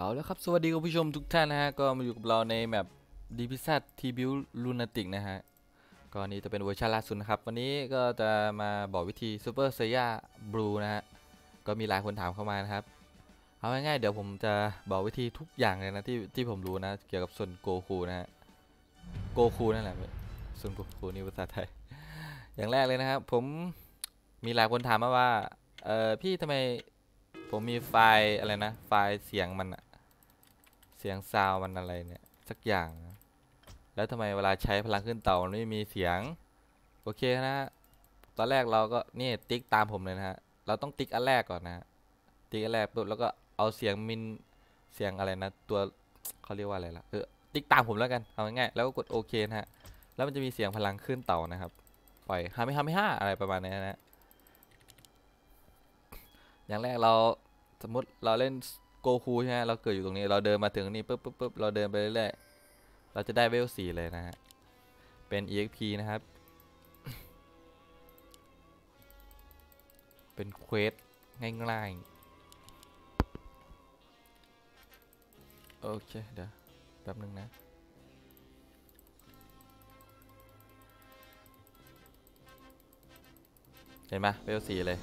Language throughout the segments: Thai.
เอาแล้วครับ สวัสดีคุณผู้ชมทุกท่านนะฮะ ก็มาอยู่กับเราใน map DBZ Tribute Lunatic นะฮะก็อันนี้จะเป็นเวอร์ชันล่าสุดนะครับ วันนี้ก็จะมาบอกวิธี Super Saiyan Blue นะฮะ ก็มีหลายคนถามเข้ามานะครับ เอาง่ายๆเดี๋ยวผมจะบอกวิธีทุกอย่างเลยนะที่ที่ผมรู้นะ เกี่ยวกับส่วนโกคูนะฮะ โกคูนั่นแหละส่วนโกคูนี่ภาษาไทย อย่างแรกเลยนะครับผมมีหลายคนถามมาว่า เออพี่ทำไมผมมีไฟล์อะไรนะ ไฟล์เสียงมันอะ เสียงซาวมันอะไรเนี่ย สักอย่างนะแล้วทำไมเวลาใช้พลังขึ้นเต่ามันไม่มีเสียง โอเคนะฮะตอนแรกเราก็นี่ติ๊กตามผมเลยนะฮะเราต้องติ๊กอันแรกก่อนนะ ติ๊กอันแรกปุ๊บแล้วก็เอาเสียงมินเสียงอะไรนะ ตัวเขาเรียกว่าอะไรล่ะเออติ๊กตามผมแล้วกันเอาง่ายๆแล้วก็กดโอเคนะฮะแล้วมันจะมีเสียงพลังขึ้นเต่านะครับปล่อยฮาไม่ฮาไม่ห้าอะไรประมาณนี้นะฮะอย่างแรกเราสมมติเราเล่น โกคูใช่ไหมเราเกิดอยู่ตรงนี้เราเดินมาถึงนี่ปุ๊บปุ๊บปุ๊บเราเดินไปเรื่อยๆเราจะได้เวลสี่เลยนะฮะเป็น exp นะครับ เป็นเควสง่ายๆ โอเค เดี๋ยว แป๊บนึงนะเห็นไหมเวลสี่เลย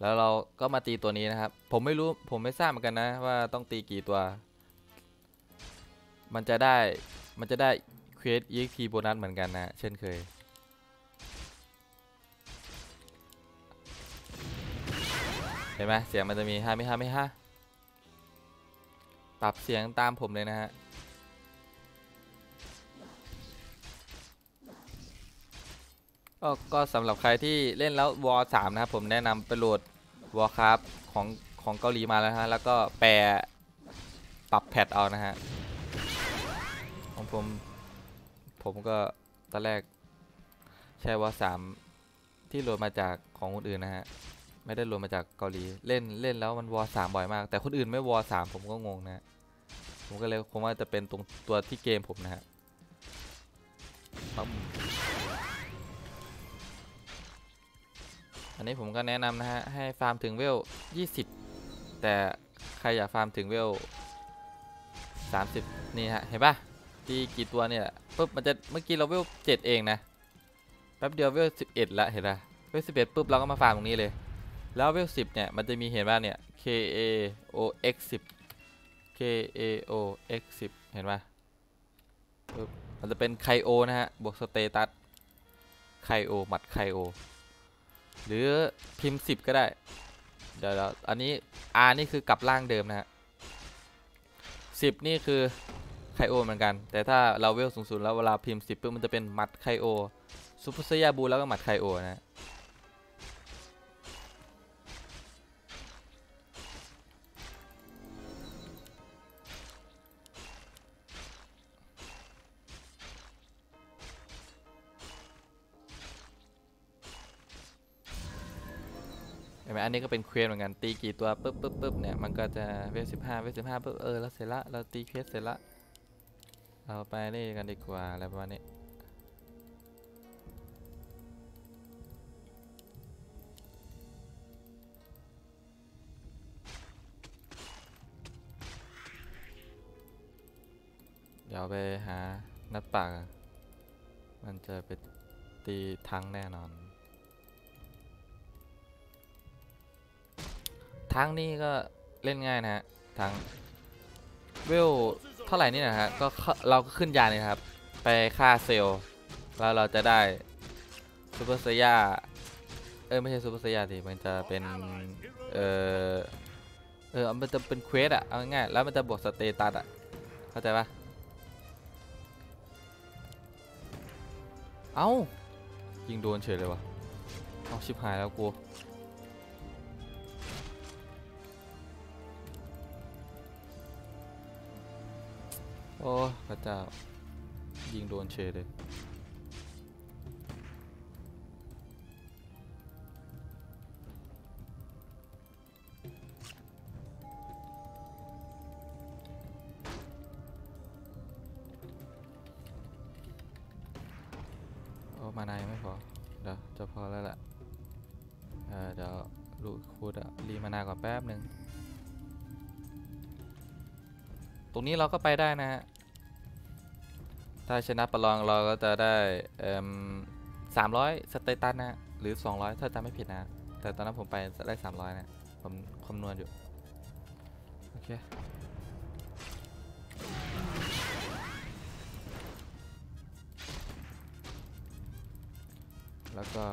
แล้วเราก็มาตีตัวนี้นะครับ ผมไม่รู้ผมไม่ทราบเหมือนกันนะว่าต้องตีกี่ตัว มันจะได้มันจะได้เควส EXP โบนัสเหมือนกันนะเช่นเคย เห็นไหมเสียงมันจะมีห้าไม่ห้าไม่ห้าปรับเสียงตามผมเลยนะฮะ ก็ก็สำหรับใครที่เล่นแล้ววอสามนะครับผมแนะนำไปโหลดวอครับของของเกาหลีมาแล้วฮะแล้วก็แปลปรับแพทเอานะฮะของผมผมก็ตอนแรกใช้วอสามที่โหลดมาจากของคนอื่นนะฮะไม่ได้โหลดมาจากเกาหลีเล่นเล่นแล้วมันวอสามบ่อยมาก แต่คนอื่นไม่วอสามผมก็งงนะฮะผมก็เลยคงว่าจะเป็นตรงตัวที่เกมผมนะฮะปั๊ม อันนี้ผมก็แนะนำนะฮะ ให้ฟาร์มถึงเวล 20 แต่ใครอยากฟาร์มถึงเวล 30 นี่ฮะ เห็นปะตีกี่ตัวเนี่ยปุ๊บมันจะเมื่อกี้เราเวล 7 เองนะ แป๊บเดียวเวล 11 ละเห็นปะเวล 11 ปุ๊บเราก็มาฟาร์มตรงนี้เลย แล้วเวล 10 เนี่ย มันจะมีเห็นปะเนี่ย K A O X 10 K A O X 10เห็นปะปุ๊บมันจะเป็นไคโอนะฮะ บวกสเตตัสไคโอหมัดไคโอ หรือพิมพ์ 10 ก็ได้ เดี๋ยวอันนี้ R นี่คือกลับร่างเดิมนะฮะ10นี่คือไคโอเหมือนกัน แต่ถ้าเราเวลสูงสุดแล้วเวลาพิมพ์ 10ปุ๊บมันจะเป็นหมัดไคโอซูเปอร์เซียบูแล้วก็หมัดไคโอนะ เห็นไหมอันนี้ก็เป็น quest เหมือนกันตีกี่ตัวปุ๊บปุ๊บปุ๊บเนี่ยมันก็จะเวล15เวล15ปุ๊บเออเราเสร็จละเราตี quest เสร็จละเราไปนี่กันดีกว่าอะไรประมาณนี้เดี๋ยวไปหานัดปากมันจะไปตีทั้งแน่นอน ทั้งนี้ก็เล่นง่ายนะฮะทั้งเวลเท่าไหร่นี่นะฮะก็เราก็ขึ้นยานเลยครับ ไปฆ่าเซลล์แล้วเราจะได้ซูเปอร์ไซย่าเออไม่ใช่ซูเปอร์ไซย่าสิมันจะเป็นเออเออมันจะเป็น quest อะเอาง่ายแล้วมันจะบวก status อะเข้าใจปะเอ้ายิงโดนเฉยเลยวะเอาชิบหายแล้วกู โอ้พระเจ้า ยิงโดนเฉยเลย โอ้ mana ไม่พอ เดี๋ยว จะพอแล้วแหละเเดี๋ยวลูกคูด re mana ก่อนแป๊บหนึ่ง ตรงนี้เราก็ไปได้นะฮะ ถ้าชนะประลองเราก็จะได้เอ่มสามร้อย status นะฮะหรือ 200 ถ้าจำไม่ผิดนะ แต่ตอนนั้นผมไปได้ 300 นะ ผมคำนวณอยู่ โอเค แล้วก็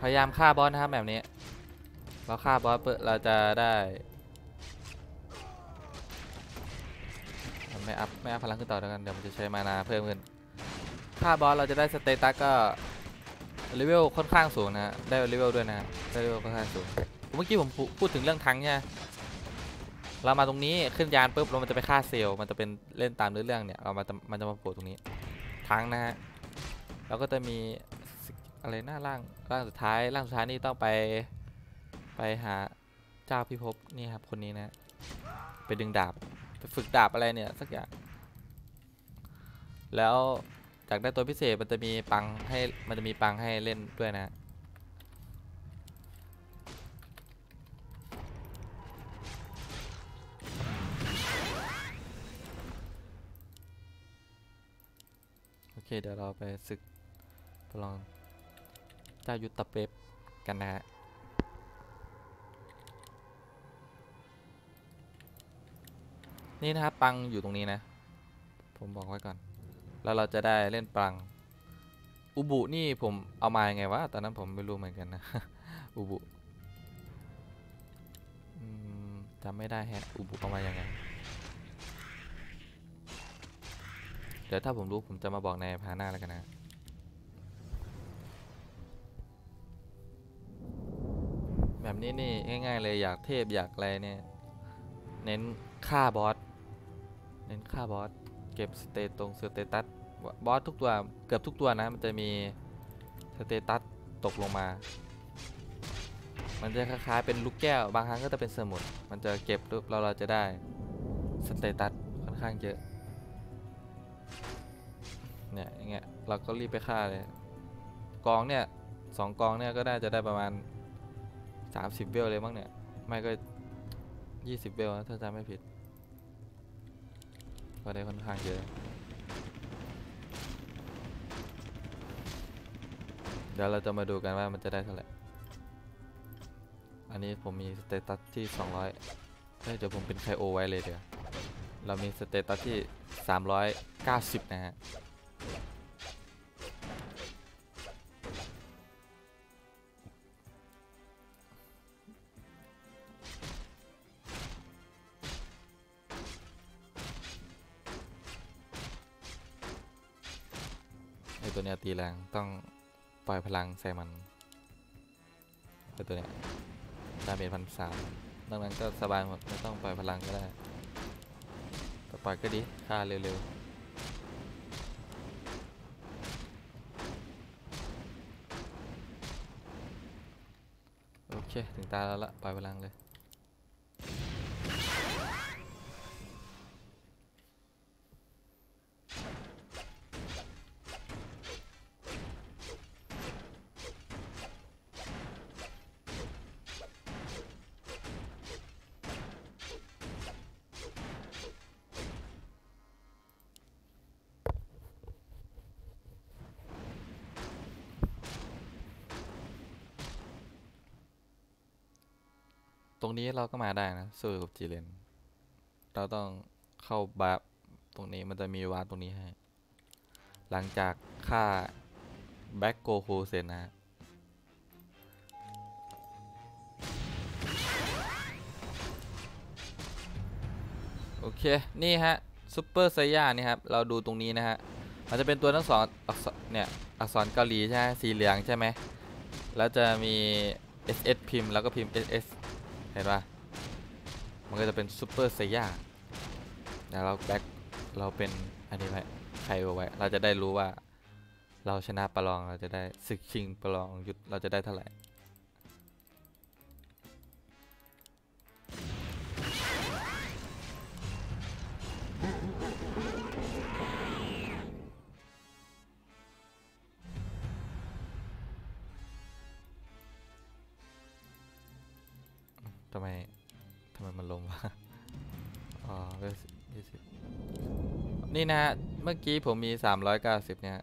พยายามฆ่าบอสนะครับแบบนี้ เราฆ่าบอสเพื่อเราจะได้ ไม่อัพไม่อัพพลังขึ้นต่อแล้วกันเดี๋ยวมันจะใช้ mana เพิ่มขึ้นฆ่าบอสเราจะได้ status ก็ level ค่อนข้างสูงนะฮะได้เลเวลด้วยนะได้เลเวลค่อนข้างสูงเมื่อกี้ผมพูดถึงเรื่องทั้งเนี่ยเรามาตรงนี้ขึ้นยานปุ๊บเรามันจะไปฆ่าเซลล์มันจะเป็นเล่นตามเนื้อเรื่องเนี่ยเรามาจะมันจะมาโผล่ตรงนี้ทั้งนะฮะแล้วก็จะมีอะไรหน้าร่างร่างสุดท้ายร่างสุดท้ายนี่ต้องไปไปหาเจ้าพิภพนี่ครับคนนี้นะไปดึงดาบ ฝึกดาบอะไรเนี่ยสักอย่าง แล้วจากได้ตัวพิเศษมันจะมีปังให้มันจะมีปังให้เล่นด้วยนะโอเคเดี๋ยวเราไปศึกปลองเจ้ายุทธเปปกันนะฮะ นี่นะครับปังอยู่ตรงนี้นะ ผมบอกไว้ก่อน แล้วเราจะได้เล่นปัง อุบุนี่ผมเอามายังไงวะ ตอนนั้นผมไม่รู้เหมือนกันนะ อุบุจำไม่ได้แฮะอุบุเอามายังไง เดี๋ยวถ้าผมรู้ผมจะมาบอกในพาหน้าแล้วกันนะแบบนี้นี่ง่ายๆเลยอยากเทพอยากอะไรเนี่ย เน้นฆ่าบอส ฆ่าบอส เก็บ stat ตรง status บอสทุกตัวเกือบทุกตัวนะ มันจะมี status ตกลงมา มันจะคล้ายๆเป็นลูกแก้ว บางครั้งก็จะเป็นสมุด มันจะเก็บเราเราจะได้สเตตัสค่อนข้างเยอะ เนี่ยอย่างเงี้ย เราก็รีบไปฆ่าเลย กองเนี่ยสองกองเนี่ยก็น่าจะได้ประมาณ 30 เวลเลยมั้งเนี่ย ไม่ก็ 20 เวลนะถ้าจำไม่ผิด ก็ได้ค่อนข้างเยอะเดี๋ยวเราจะมาดูกันว่ามันจะได้เท่าไหร่อันนี้ผมมี status ที่ 200เฮ้ยเดี๋ยวผมเป็นไคโอไว้เลยเดี๋ยวเรามี status ที่ 390 นะฮะ ตัวเนี้ยตีแรงต้องปล่อยพลังใส่มันไอตัวเนี้ยดาเมจพันสามนอกนั้นก็สบายหมดไม่ต้องปล่อยพลังก็ได้แต่ปล่อยก็ดีฆ่าเร็วๆโอเค ถึงตาแล้วละปล่อยพลังเลย เราก็มาได้นะสู้กับจีเรนเราต้องเข้า warp ตรงนี้มันจะมี warp ตรงนี้ให้ หลังจากฆ่าแบล็คโกคูโรเซ่นะฮะโอเค นี่ฮะซูเปอร์ไซย่านี่ครับ เราดูตรงนี้นะฮะ มันจะเป็นตัวทั้งสองอักษรเนี่ย อักษรเกาหลีใช่ไหมสีเหลืองใช่ไหม แล้วจะมี SS พิมพ์แล้วก็พิมพ์ SS ห็นปะมันก็จะเป็นซูเปอร์ไซย่าแล้วเราแบ็คเราเป็นอันนี้ไว้ใครเอาไว้ เราจะได้รู้ว่า เราชนะประลองเราจะได้ศึกชิงประลองยุทธเราจะได้เท่าไหร่ทำไมทำไมมันลงวะอ๋อเวลยี่สิบนี่นะเมื่อกี้ผมมีสามร้อยเก้าสิบเนี่ย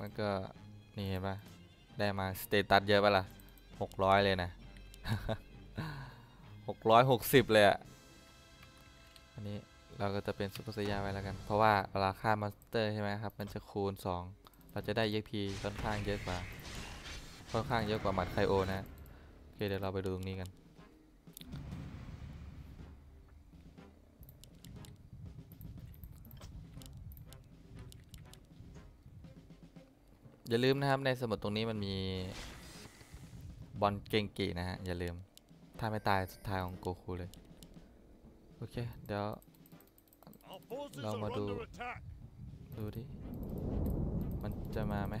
มันก็ นี่เห็นปะได้มา status เยอะปะล่ะหกร้อยเลยนะหกร้อยหกสิบเลยอะอันนี้เราก็จะเป็นซุปเปอร์ไซย่าไว้แล้วกัน เพราะว่าเวลาฆ่า monster ใช่ไหมครับ มันจะคูณ 2 เราจะได้ EXP ค่อนข้างเยอะกว่า ค่อนข้างเยอะกว่าหมัดไคโอนะ โอเค เดี๋ยวเราไปดูตรงนี้กัน อย่าลืมนะครับในสมุดตรงนี้มันมีบอลเก่งกีนะฮะ อย่าลืม ถ้าไม่ตายสุดท้ายของโกคูเลย โอเค เดี๋ยว Our forces Long are mà under đồ- attack. ดูดิ มันจะมาไหม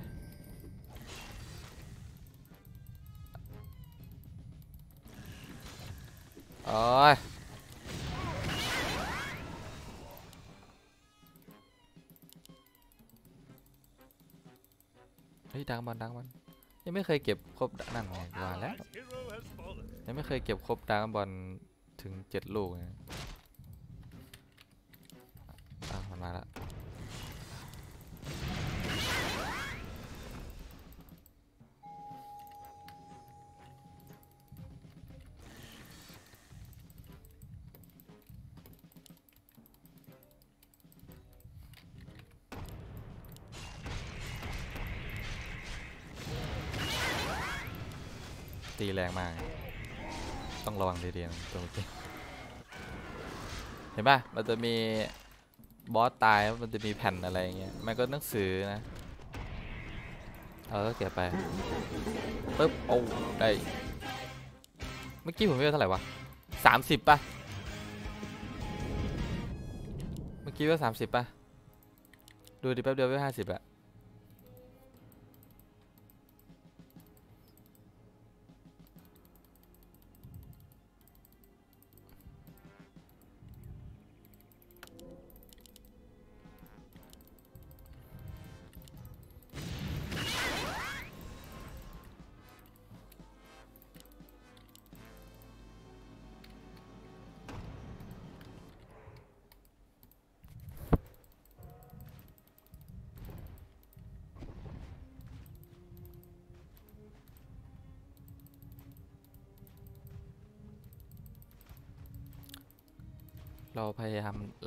โอ้ย เฮ้ยดังบอลดังบอลยังไม่เคยเก็บครบนั่นไง Our ว่าแล้วยังไม่เคยเก็บครบดังบอลถึงเจ็ดลูกนะอะมันมาแล้ว ตีแรงมาก ต้องระวังดีๆนะตัวเมื่อกี้เห็นป่ะ มันจะมีบอสตาย มันจะมีแผ่นอะไรเงี้ย มันก็หนังสือนะ เอาก็เก็บไปปึ๊บ โอ้ได้ เมื่อกี้ผมเวลเท่าไหร่วะสามสิบป่ะ เมื่อกี้ว่าสามสิบป่ะ ดูดิแป๊บเดียวเวลห้าสิบอะ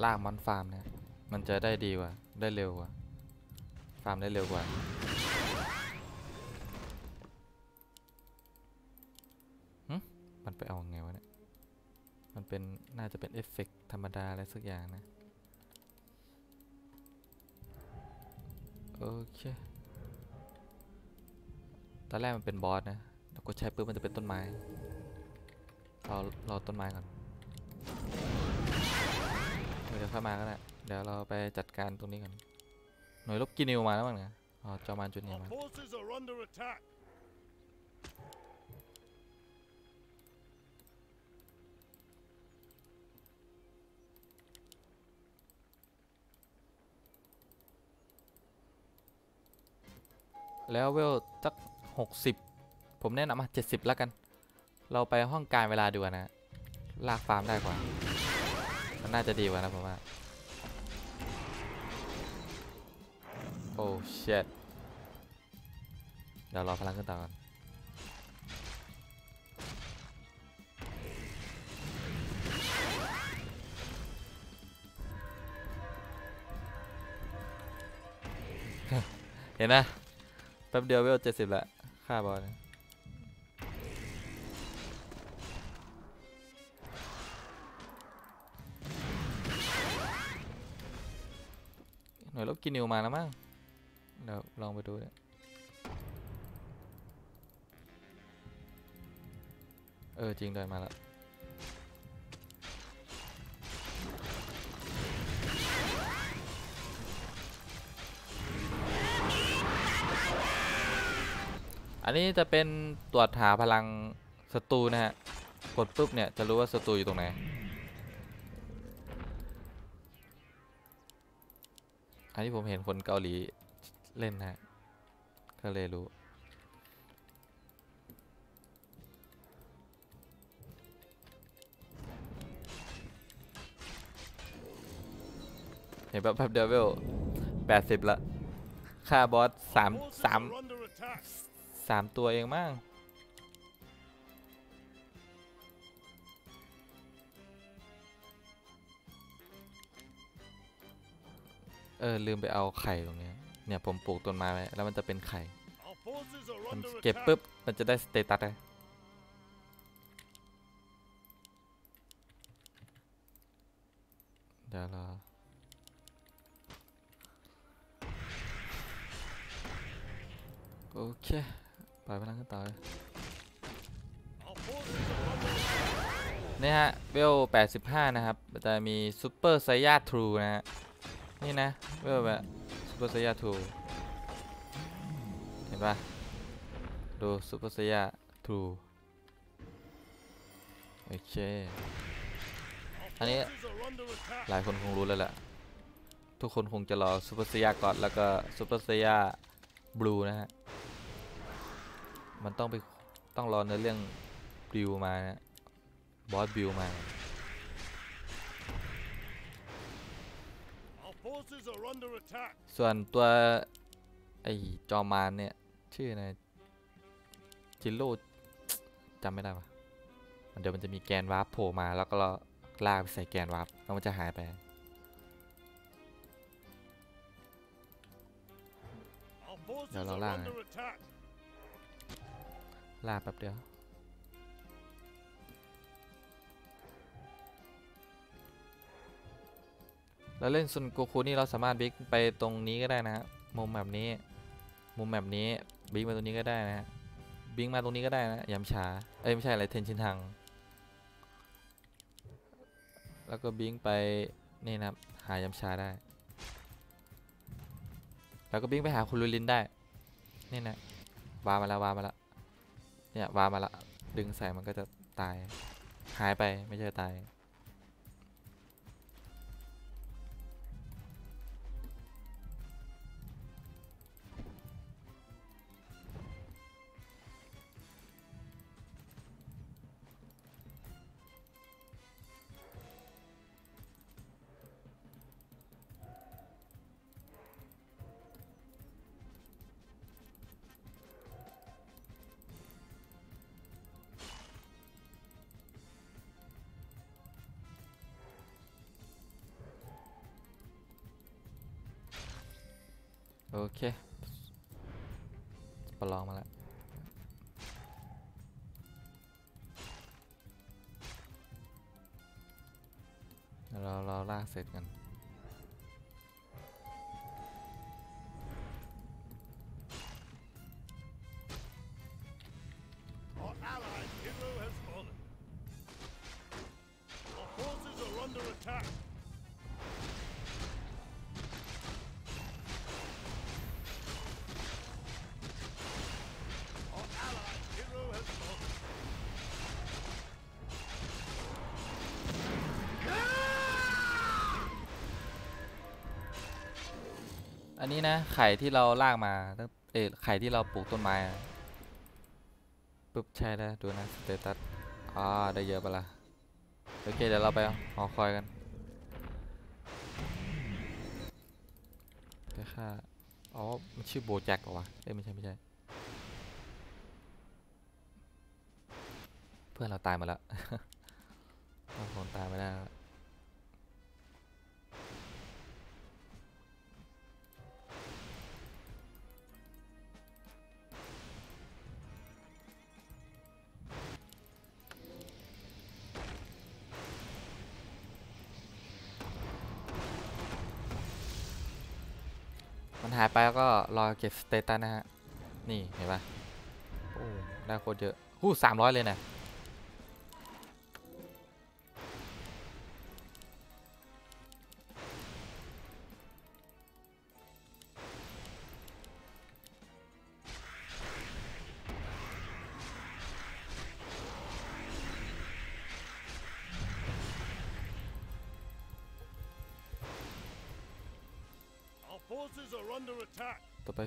ล่ามอนฟาร์มเนี่ยมันจะได้ดีกว่าได้เร็วกว่าฟาร์มได้เร็วกว่าหึมันไปเอาไงวะเนี่ย มันเป็นน่าจะเป็นเอฟเฟกต์ธรรมดาอะไรสักอย่างนะ โอเค ตอนแรกมันเป็นบอสนะแล้วกดใช้ปุ๊บมันจะเป็นต้นไม้รอรอต้นไม้ก่อน ดี๋ยวเข้ามาก็ได้ เดี๋ยวเราไปจัดการตรงนี้ก่อน หน่วยลบกินิวมาแล้วมั้งเนี่ยอ๋อจอมานจุดนี้ Our มา forces are under attack. แล้วเวลสักหกสิบผมแนะนำมาเจ็ดสิบแล้วกัน เราไปห้องการเวลาดีกว่านะ ลากฟาร์มได้กว่า มันน่าจะดีกว่านะผมว่า โอ้เชดเดี๋ยวรอพลังขึ้นต่อก่อนเห็นนะแป๊บเดียวเวลเจ็ดสิบละค่าบอล นี่ยหน่วยลบกินนิวมาแล้วมั้งเดี๋ยวลองไปดูเนี่ยเออจริงด้วยมาแล้วอันนี้จะเป็นตรวจหาพลังศัตรูนะฮะ กดปุ๊บเนี่ยจะรู้ว่าศัตรูอยู่ตรงไหน อันนี้ผมเห็นคนเกาหลีเล่นนะฮะก็เลยรู้ เห็นแป๊บแป๊บเดวเวลแปดสิบละ ค่าบอสสามสามสามตัวเองมั้ง เออลืมไปเอาไข่ตรงนี้ เนี่ยผมปลูกต้นไม้ไว้แล้วมันจะเป็นไข่มันเก็บปุ๊บมันจะได้สเตตัสเลยเดี๋ยวรอโอเคปล่อยพลังกันต่อเลยนี่ฮะเวล 85 นะครับ จะมีซูเปอร์ไซยาทรูนะฮะ นี่นะเวลแบบซูเปอร์ไซยาทูเห็นปะดูซูเปอร์ไซยาทูโอเค Our ally's forces are under attack. หลายคนคงรู้แล้วแหละ ทุกคนคงจะรอซูเปอร์ไซย่า god แล้วก็ซูเปอร์ไซย่า blue นะฮะ มันต้องไปต้องรอในเรื่องบิวมานะบอสบิวมา ส่วนตัว ไอจอมมารเนี่ย ชื่ออะไรจิโร่จำไม่ได้ปะมันเดี๋ยวมันจะมีแกนวาร์ปโผล่มาแล้วก็เราลากไปใส่แกนวาร์ปแล้วมันจะหายไป Our forces Giờ nó are là- under attack. ลากแป๊บเดียว แล้วเล่นซุนโกคูนี่เราสามารถบิ๊กไปตรงนี้ก็ได้นะฮะมุมแบบนี้ มุมแบบนี้บิ๊กมาตรงนี้ก็ได้นะฮะบิ๊กมาตรงนี้ก็ได้นะยำชาเอ้ยไม่ใช่อะไรเทนชินทังแล้วก็บิ๊กไปนี่นะหายำชาได้ แล้วก็บิ๊กไปหาคุณลุลินได้นี่นะวามาแล้ววามาแล้วเนี่ยวามาละดึงใส่มันก็จะตายหายไปไม่ใช่ตาย อันนี้นะไข่ที่เราลากมาเอยไข่ที่เราปลูกต้นไม้ปุ๊บใช่แล้วดูนะสเตตัสอ่าได้เยอะปะล่ะโอเคเดี๋ยวเราไปหอคอยกันไปค่าอ๋อมันชื่อโบแจ็คเหรอวะเอ้ยไม่ใช่ไม่ใช่เพื่อนเราตายมาแล้วเราคงตายไม่ได้แล้ว ไปแล้วก็รอเก็บสเตตัสนะฮะ นี่เห็นปะโอ้ได้โคตรเยอะหู้สามร้อยเลยนะ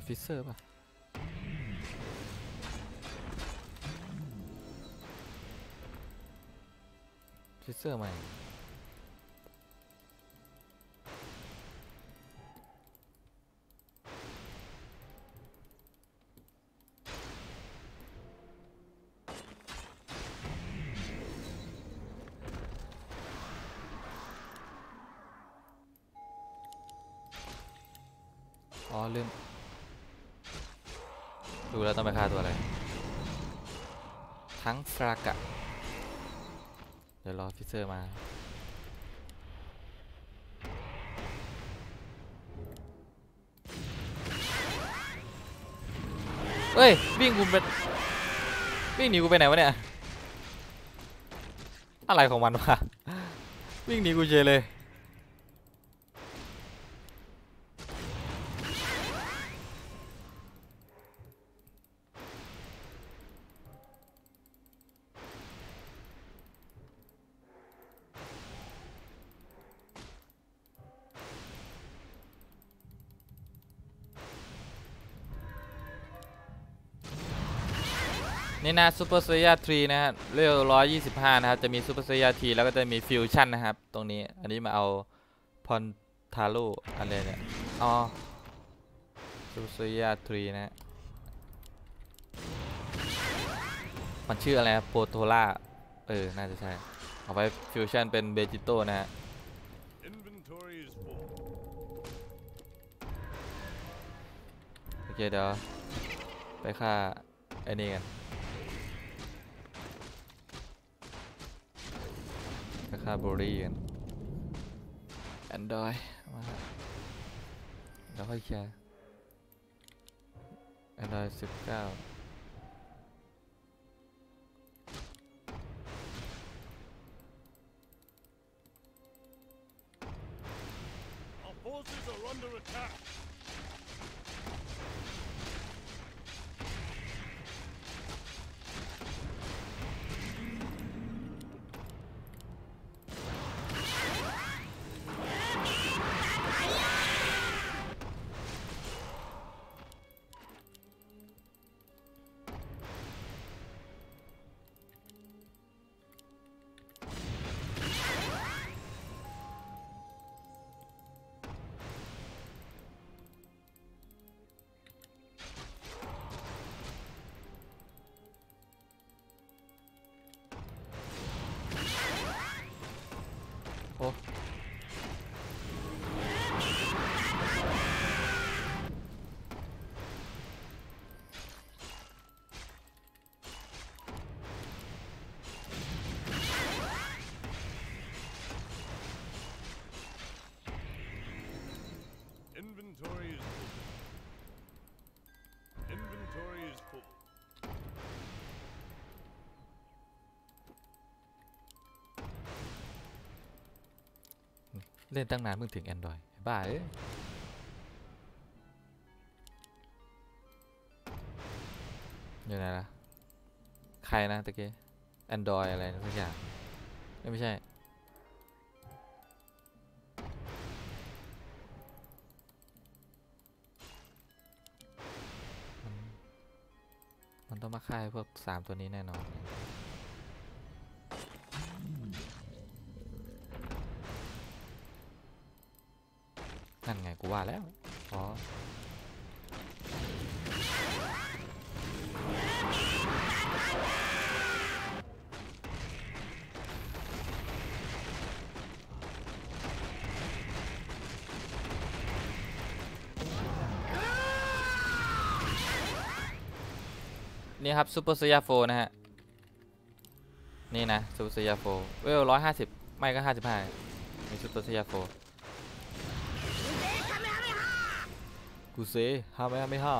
ฟิเซอร์ป่ะฟิเซอร์ใหม่อ๋อลืม ดูแล้วต้องไปฆ่าตัวอะไร ทั้งฟรากะ เดี๋ยวรอฟิเซอร์มา เฮ้ย วิ่งกูไปวิ่งหนีกูไปไหนวะเนี่ย อะไรของมันวะ วิ่งหนีกูเฉยเลย นี่นะซูเปอร์เซียทรีนะฮะเรียวร้อยยี่สิบห้านะครับ จะมีซูเปอร์เซียทรีแล้วก็จะมีฟิวชั่นนะครับ ตรงนี้อันนี้มาเอาพอนทาโร่อะไรเนี่ย อ๋อซูเปอร์เซียทรีนะฮะมันชื่ออะไรโปโตล่าเออ น่าจะใช่ เอาไปฟิวชั่นเป็นเบจิโต้นะฮะโอเคเดี๋ยวไปฆ่าไอ้นี่กันไปฆ่าโบรี่กันแอนดรอยมาแล้วค่อยแชร์แอ นดรอยสิบเก้า Our forces are under attack. เล่นตั้งนานเพิ่งถึง Android บ้าเอ้ยอยู่ไหนล่ะ ใครนะตะกี้ Android อะไรนะสักอย่างไม่ใช่ มันต้องมาค่ายพวกสามตัวนี้แน่นอน นั่นไงกูว่าแล้วอ๋อนี่ครับซูเปอร์เซียโฟนะฮะ นี่นะซูเปอร์เซียโฟเวลร้อยห้าสิบไม่ก็ห้าสิบห้ามีซูเปอร์เซียโฟ กูเซห้าไม่ห้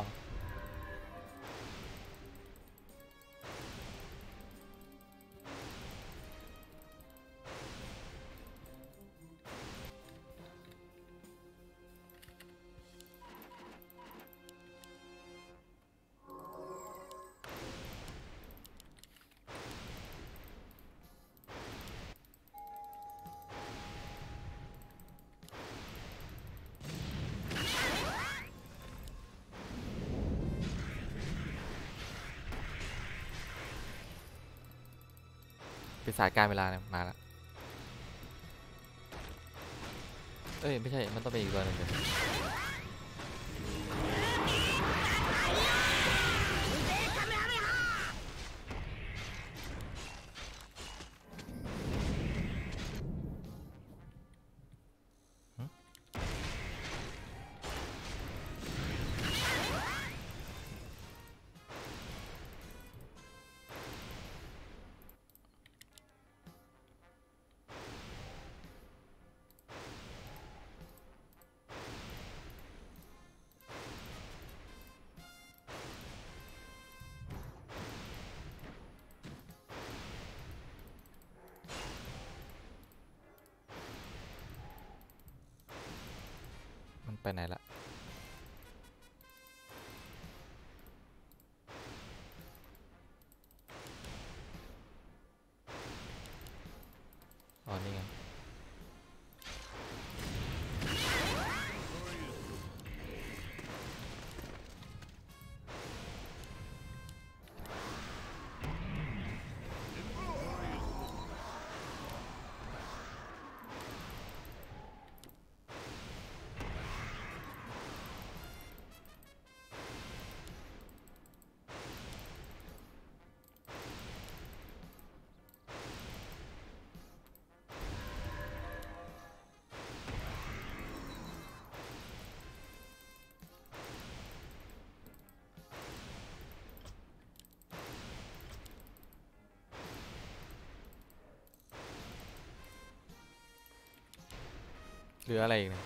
าไม่ห้าเป็นสายการเวลาเนี่ยมาแล้วเอ้ย ไม่ใช่ มันต้องเป็นอีกตัวหนึงเลย ไปไหนละ หรืออะไรอีกเนี่ย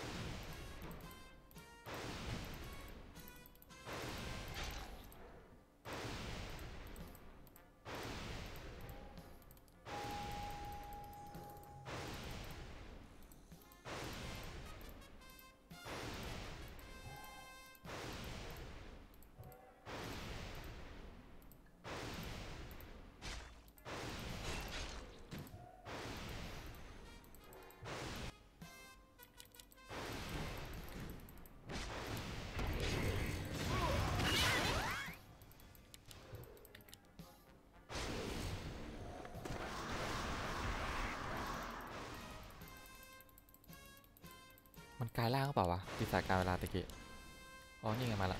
ปล่าวะปีศาจการเวลาตะกี้อ๋อ นี่ไงมาละ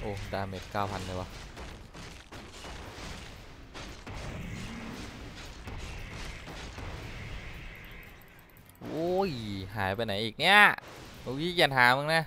โอ้ damage 9,000 เลยวะ โอ้ย หายไปไหนอีกเนี่ยโอ้ยอย่าหามึงนะ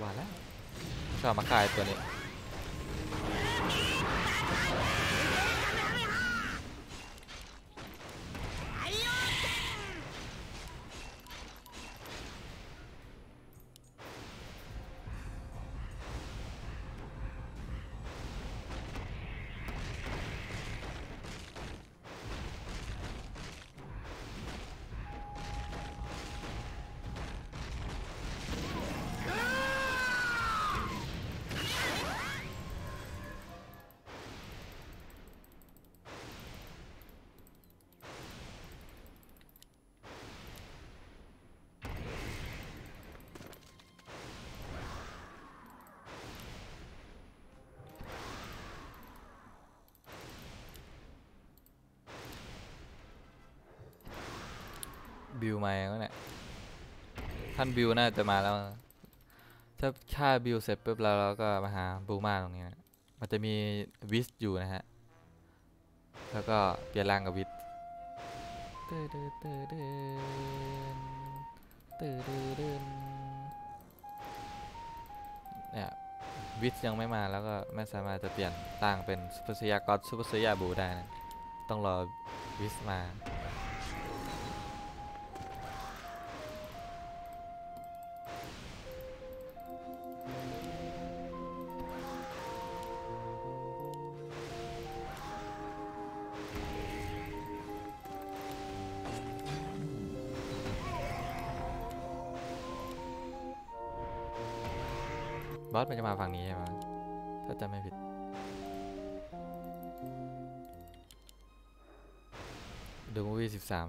ว่าแล้วชอบมาขายตัวนี้ ท่านบิวน่าจะมาแล้ว ถ้าฆ่าบิวเสร็จปุ๊บแล้วเราก็มาหาบูมาตรงนี้นะมันจะมีวิสอยู่นะฮะ แล้วก็เปลี่ยนร่างกับวิสเตือเดินเตือเดินเตือเดินเดินเนี่ยวิสยังไม่มาแล้วก็ไม่สามารถจะเปลี่ยนร่างเป็นซูเปอร์เซียกอดซูเปอร์เซียบูได้นะ ต้องรอวิสมา สมันจะมาฝั่งนี้ใช่ไหมถ้าจะไม่ผิด ดูมูวี่สิบสาม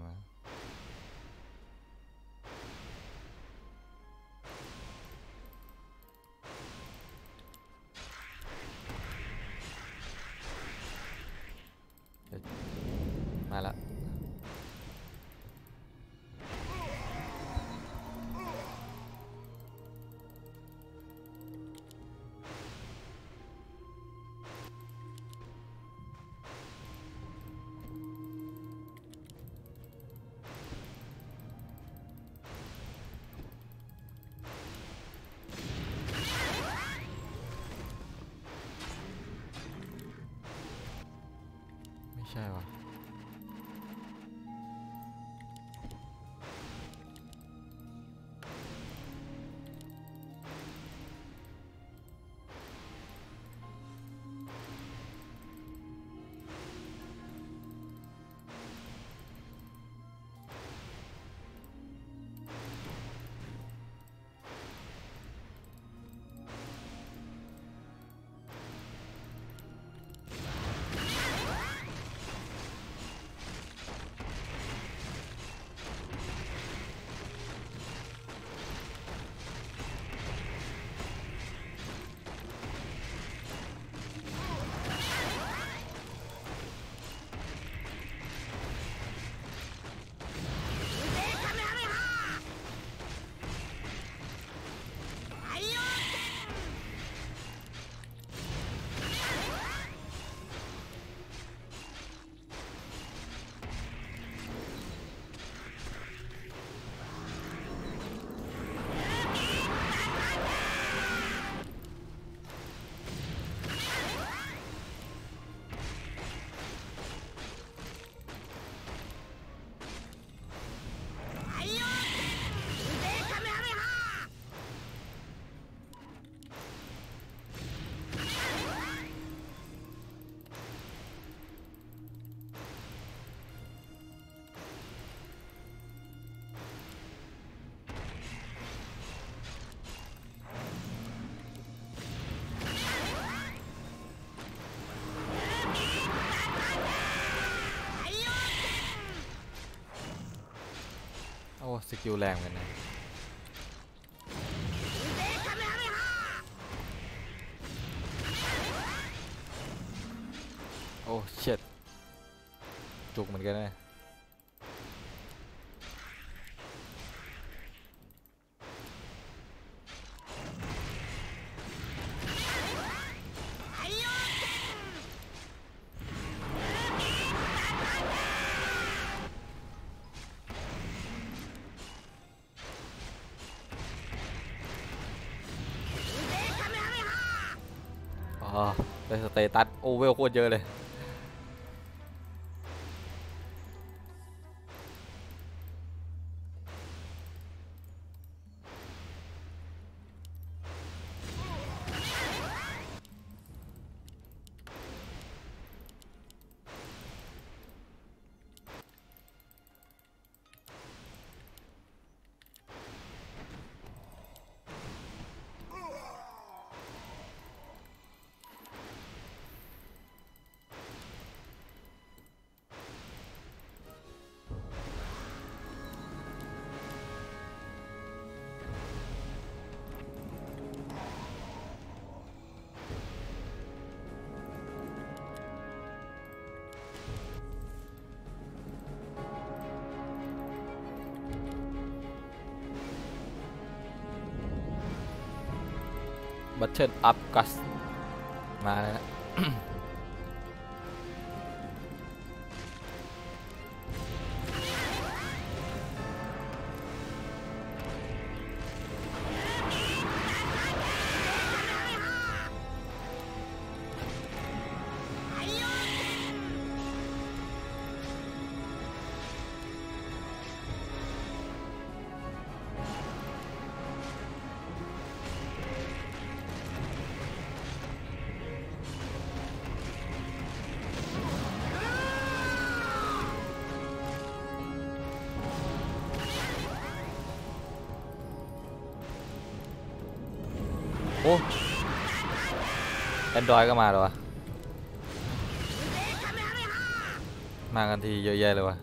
คิวแรงเหมือนกันนะโอ้เช็ดจุกเหมือนกันนะ ได้สเตตัสโอเวลโคตรเยอะเลย บัตเโอ้แอนดรอยก็มาแล้ววะมากันทีเยอะแยะเลยวะ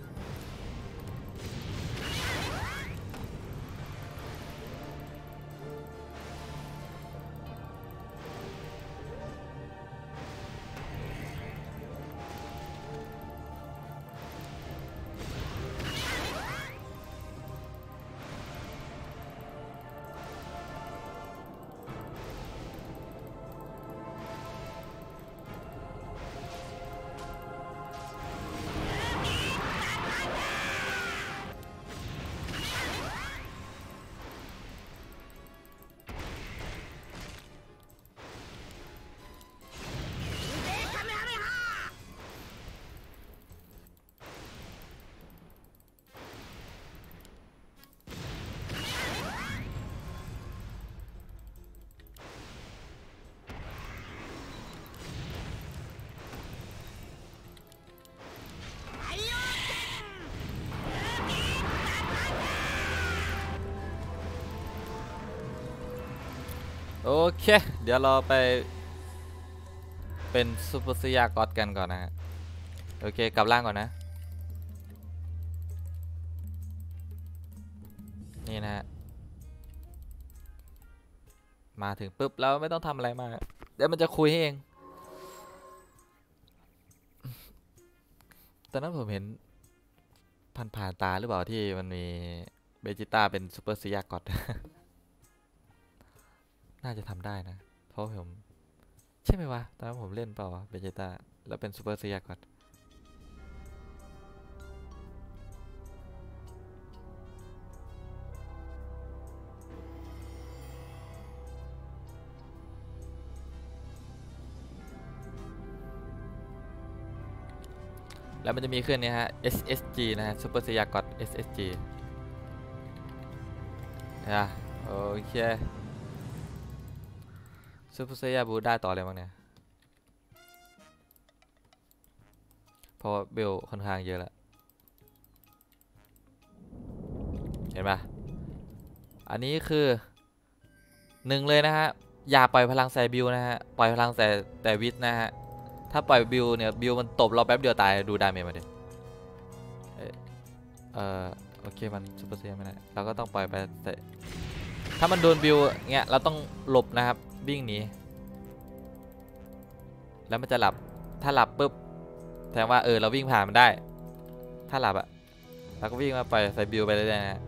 เดี๋ยวเราไป เป็นซูเปอร์สยากอตกันก่อนนะฮะ โอเค กลับล่างก่อนนะ นี่นะฮะ มาถึงปุ๊บแล้วไม่ต้องทำอะไรมากเดี๋ยวมันจะคุยให้เอง ตอนนั้นผมเห็นผ่านผ่านๆตาหรือเปล่าที่มันมีเบจิต้าเป็นซูเปอร์ซียากอดน่าจะทำได้นะ ราะผมใช่ไหมวะ ตอนนั้นผมเล่นเปล่าวะเบจิต้าแล้วเป็นซูเปอร์ซียากอดแล้วมันจะมีขึ้นเนี่ยฮะ SSG นะฮะ Super s a y a g o t SSG นะโอเค Super s a y a บูได้ต่อเลยมั้งเนี่ยพราะว่าเบลค่อนข้างเยอะแล้วเห็นปะอันนี้คือหนึ่งเลยนะฮะ อย่าปล่อยพลังใส่บิวนะฮะ ปล่อยพลังใส่แต่วิทนะฮะ ถ้าปล่อยบิวเนี่ยบิวมันตบเราแป๊บเดียวตายดู damage มาดิเออโอเคมันซูเปอร์เซียไม่ได้เราก็ต้องปล่อยไปแต่ถ้ามันโดนบิวเงี้ยเราต้องหลบนะครับ วิ่งหนีแล้วมันจะหลับถ้าหลับปุ๊บแสดงว่าเออเราวิ่งผ่านมันได้ ถ้าหลับอะเราก็วิ่งมาไปใส่บิวไปเรื่อยๆนะ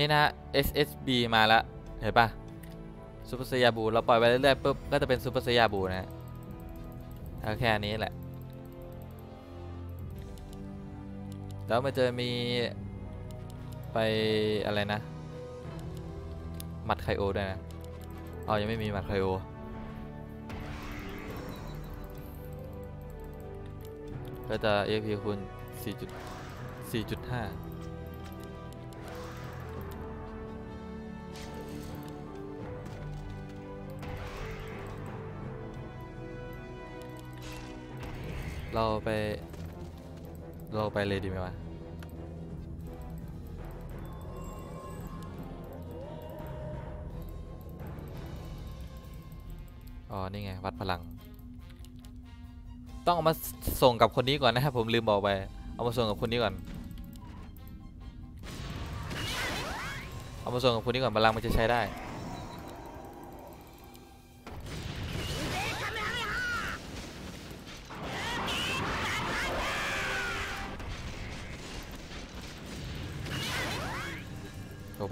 นี่นะ SSB มาแล้วเห็นปะซูเปอร์เซียบูเราปล่อยไปเรื่อยๆปุ๊บก็จะเป็นซูเปอร์เซียบูนะฮะเอาแค่นี้แหละ แล้วมันจะมีไปอะไรนะ มัดไคโอด้วยนะอ๋อยังไม่มีมัดไคโอก็จะ AP คูณ4.4.5 เราไป เราไปเลยดีไหมวะอ๋อ นี่ไง วัดพลัง ต้องเอามาส่งกับคนนี้ก่อนนะครับผมลืมบอกไป เอามาส่งกับคนนี้ก่อน เอามาส่งกับคนนี้ก่อนพลังมันจะใช้ได้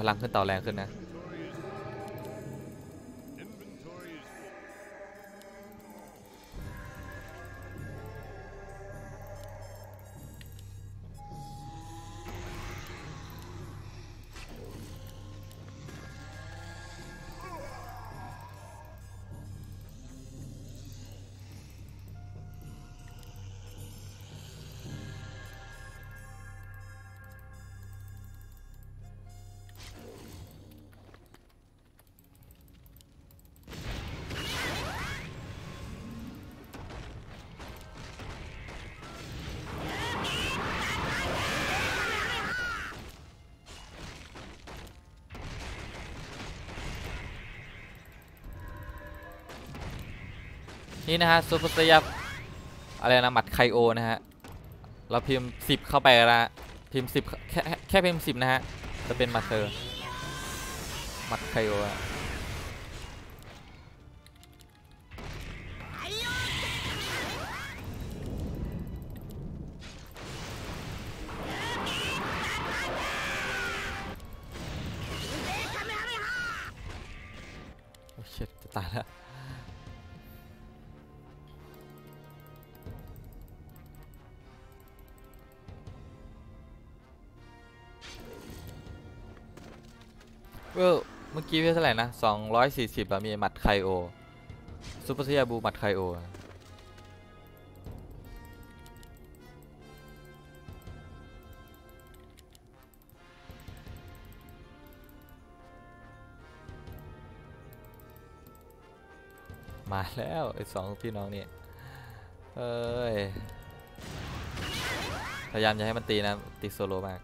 ลังขึ้นต่อแรงขึ้นนะ นี่นะฮะซูเปอร์สยาอะไรนะหมัดไคโอนะฮะเราพิมพ์10เข้าไปแล้วนะพิมพ์10แค่แค่พิมพ์10นะฮะจะเป็นหมัดเธอหมัดไคโอ ท่าไหร่นะสองร้อยสี่สิบแล้วมีหมัดไคโอซูเปอร์เซียบูหมัดไคโอมาแล้วไอ้สองพี่น้องเนี่ยเอ้ย พยายามจะให้มันตีนะ ตีโซโลมาก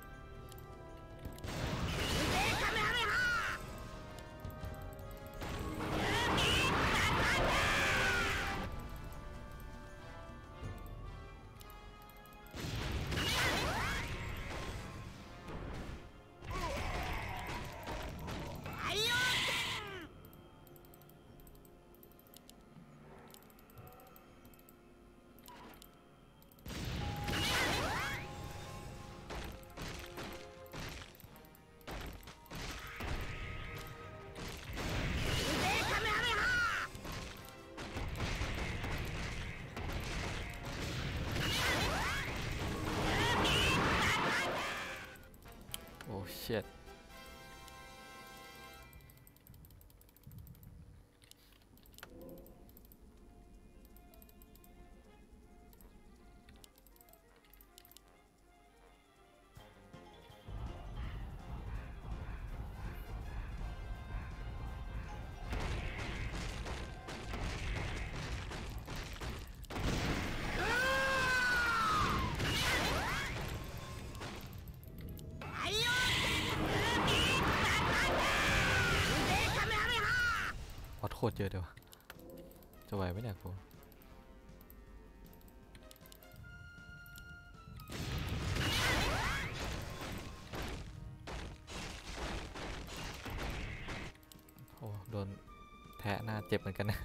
แทะหน้าเจ็บเหมือนกันนะ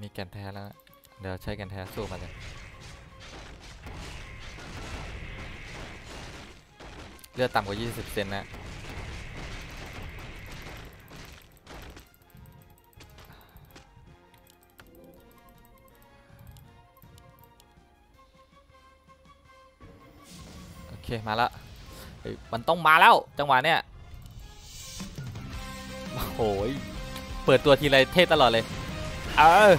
มีแกนแท้แล้ว เดี๋ยวใช้แกนแท้สู้มันเลย เลือดต่ำกว่า 20 เซนนะ มันต้องมาแล้วจังหวะเนี้ยโอ้โหยเปิดตัวทีไรเท่ตลอดเลย เออ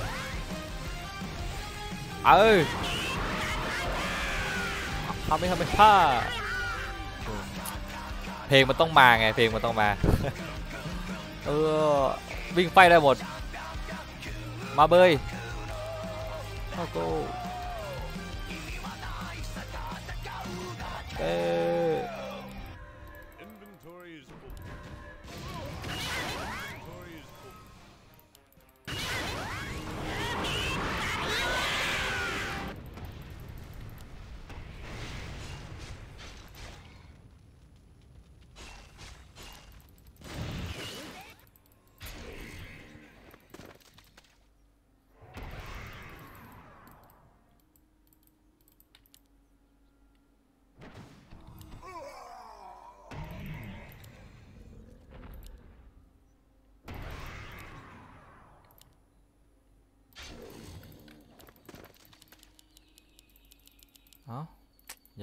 เออทำไม่ทำไม่พลาดเพลงมันต้องมาไง เพลงมันต้องมา เออ วิ่งไฟได้หมด มาเบยเข้าโก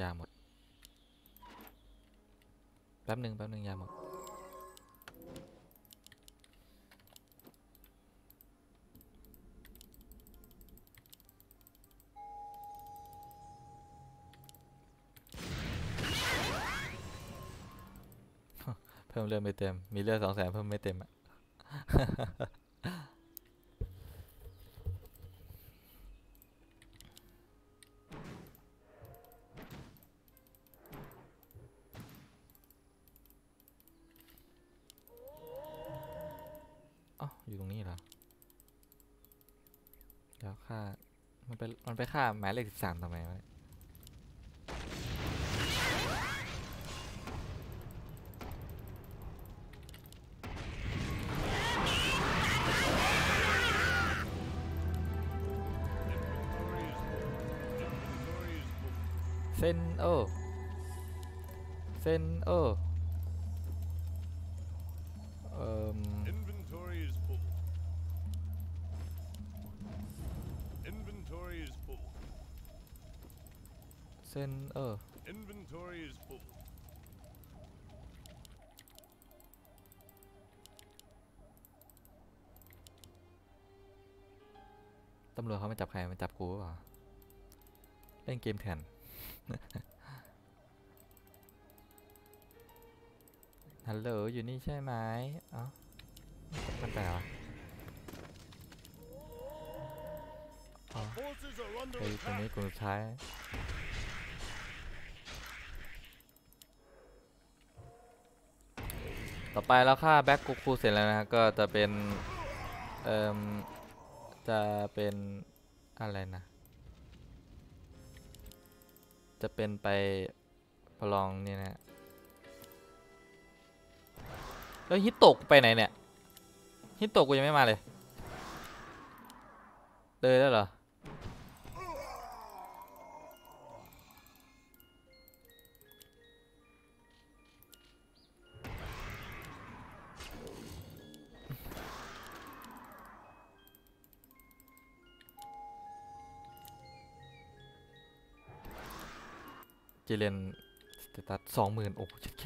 ยาหมด แป๊บหนึ่งแป๊บหนึ่งยาหมด เพิ่มเลือดไม่เต็ม มีเลือดสองแสนเพิ่มไม่เต็มอะ อ๋ออยู่ตรงนี้เหรอ เดี๋ยวฆ่า มัน ค่าหมายเลขสิบสามทำไมวะเนี่ย Inventory is full. ตำรวจเขามาจับใครมาจับกูเปล่าเล่นเกมแทนฮัลโหลอยู่นี่ใช่ไหมอ๋อมันไปแล้วอ๋อไอ้ตรงนี้กลุ่มสุดท้าย ต่อไปแล้วค่าแบ็กกูคูเสร็จแล้วนะ ก็จะเป็น เอ่มจะเป็นอะไรนะ จะเป็นไปประลองนี่นะแล้วฮิตตกไปไหนเนี่ย ฮิตตกกูยังไม่มาเลย เลยแล้วเหรอ เจเลนสเตตัสสองหมื่นโอ้ชัดเค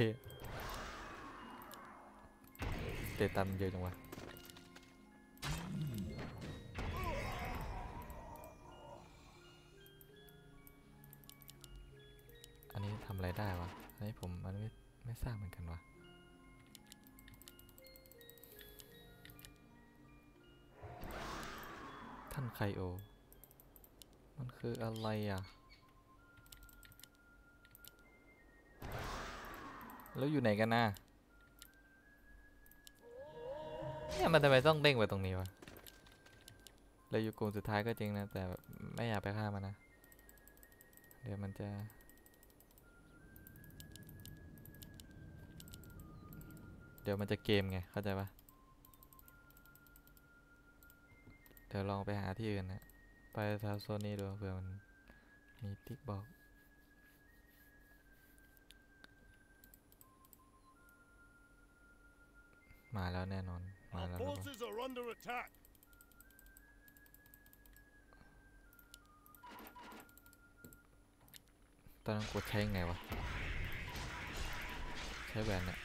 สเตตัสมันเยอะจังวะอันนี้ทำอะไรได้วะอันนี้ผมมันไม่ไม่ทราบเหมือนกันวะท่านไคโอ มันคืออะไรอะ แล้วอยู่ไหนกันนะเนี่ยมันทำไมต้องเด้งไปตรงนี้วะเราอยู่กลุ่มสุดท้ายก็จริงนะ แต่แบบไม่อยากไปฆ่ามันนะ เดี๋ยวมันจะ เดี๋ยวมันจะเกมไง เข้าใจปะเดี๋ยวลองไปหาที่อื่นนะ ไปแถวโซนนี้ดูเผื่อมันมีติ๊กบอก มาแล้วแน่นอน มา Our แล้วทุกคน forces are under attack. ตอนนั้นกดใช้ยังไงวะ ใช้แหวนเนี่ย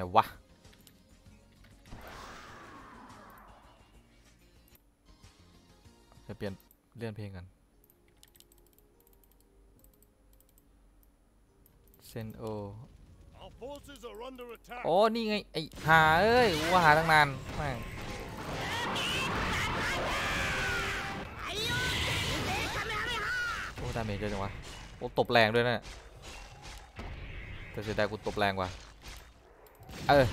นวะจะเปลี่ยนเลื่อนเพลงกัน เซนโอ โอ้นี่ไง ไอหาเอ้ยว่าหาตั้งนานแม่งโอ้ damage เยอะจังวะ โอ้ตบแรงด้วยนะเนี่ยแต่เสียดายกูตบแรงกว่า เออ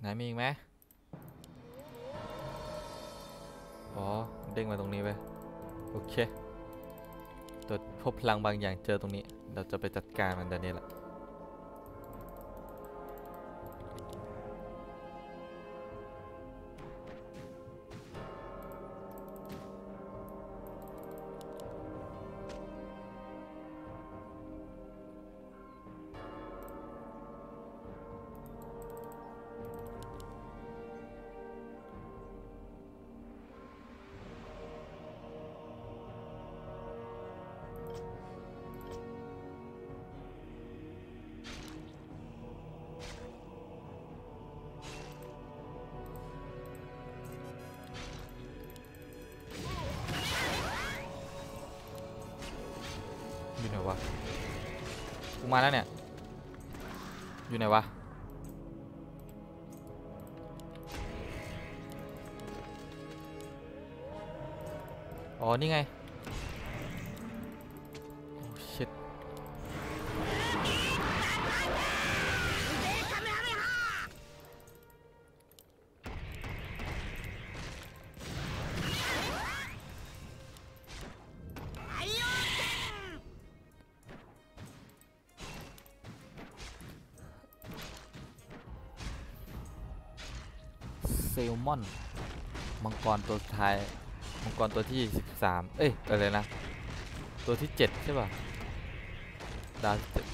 ไหนมีอีกไหมอ๋อ เด้งมาตรงนี้ไป โอเค ตัวพบพลังบางอย่างเจอตรงนี้ เราจะไปจัดการมันเดี๋ยวนี้แหละ นี่ไงเซลมอน มังกรตัวสุดท้าย มังกรตัวที่ 13 เอ้ยอะไรนะ ตัวที่ 7 ใช่ป่ะ ดาวที่เจ็ด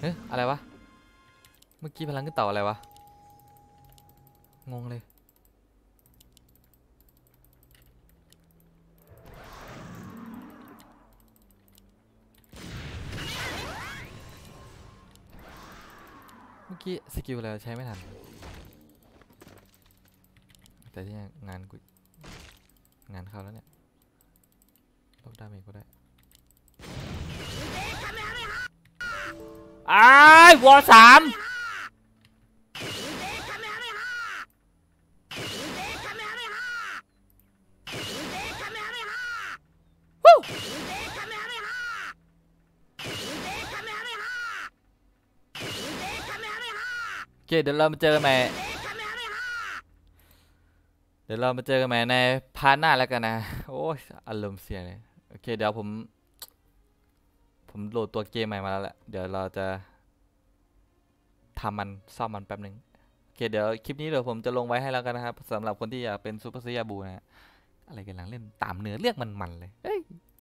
เอ๊ะอะไรวะ เมื่อกี้พลังขึ้นเต่าอะไรวะ งงเลย เมื่อ กี้สกิลอะไรใช้ไม่ทัน แต่ที่งานกูงานเข้าแล้วเนี่ยลบ damage ก็ได้อ้าวอสามวู้โอ เคเดี๋ยวเรามาเจอกันใหม่เดี๋ยวเรามาเจอกันใหม่ในพาร์ทหน้าแล้วกันนะ โอ้ยอารมณ์เสียเลยโอเคเดี๋ยวผม ผมโหลดตัวเกมใหม่มาแล้วแหละเดี๋ยวเราจะทำมันซ่อมมันแป๊บหนึ่งโอเคเดี๋ยวคลิปนี้เดี๋ยวผมจะลงไว้ให้แล้วกันนะครับสำหรับคนที่อยากเป็นซูเปอร์ซียาบูนะฮะอะไรกันหลังเล่นตามเนื้อเรื่องมันๆเลยเฮ้ย